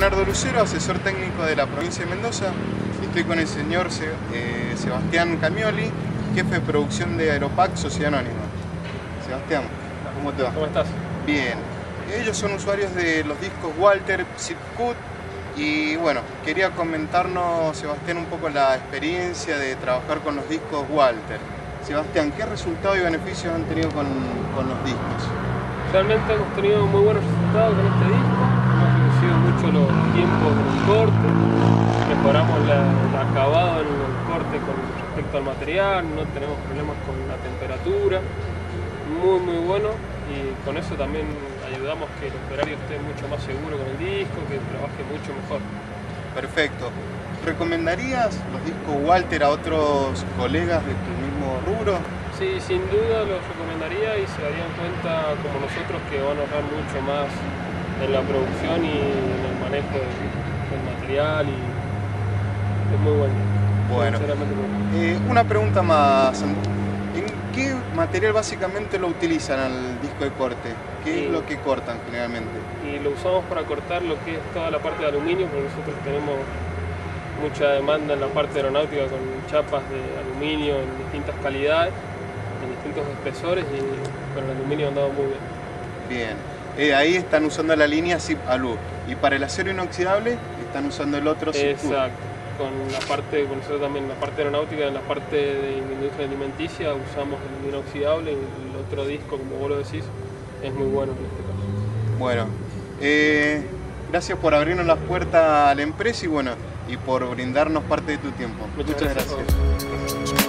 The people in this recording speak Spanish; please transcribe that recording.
Leonardo Lucero, asesor técnico de la provincia de Mendoza. Estoy con el señor eh, Sebastián Camioli, jefe de producción de Aeropac Sociedad Anónima. Sebastián, ¿cómo te va? ¿Cómo estás? Bien. Ellos son usuarios de los discos Walter, Zipcut y bueno, quería comentarnos, Sebastián, un poco la experiencia de trabajar con los discos Walter. Sebastián, ¿qué resultados y beneficios han tenido con, con los discos? Realmente hemos tenido muy buenos resultados con este disco, hemos reducido mucho los tiempos del corte, mejoramos el acabado en el corte con respecto al material, no tenemos problemas con la temperatura, muy muy bueno y con eso también ayudamos que el operario esté mucho más seguro con el disco, que trabaje mucho mejor. Perfecto. ¿Recomendarías los discos Walter a otros colegas de tu mismo rubro? Sí, sin duda los recomendaría y se darían cuenta como nosotros que van a ahorrar mucho más en la producción y en el manejo del, material y es muy bueno. Bueno, eh, una pregunta más. ¿En qué material básicamente lo utilizan al disco de corte? ¿Qué es lo que cortan generalmente? Y lo usamos para cortar lo que es toda la parte de aluminio, porque nosotros tenemos mucha demanda en la parte aeronáutica con chapas de aluminio en distintas calidades en distintos espesores y con el aluminio andaba muy bien. Bien. Eh, ahí están usando la línea Zip Alu. Y para el acero inoxidable están usando el otro Zip Exacto. Con la parte, con nosotros también la parte aeronáutica, en la parte de industria alimenticia usamos el inoxidable y el otro disco, como vos lo decís, es muy bueno en este caso. Bueno, eh, gracias por abrirnos las puertas a la empresa y bueno, y por brindarnos parte de tu tiempo. Muchas, gracias.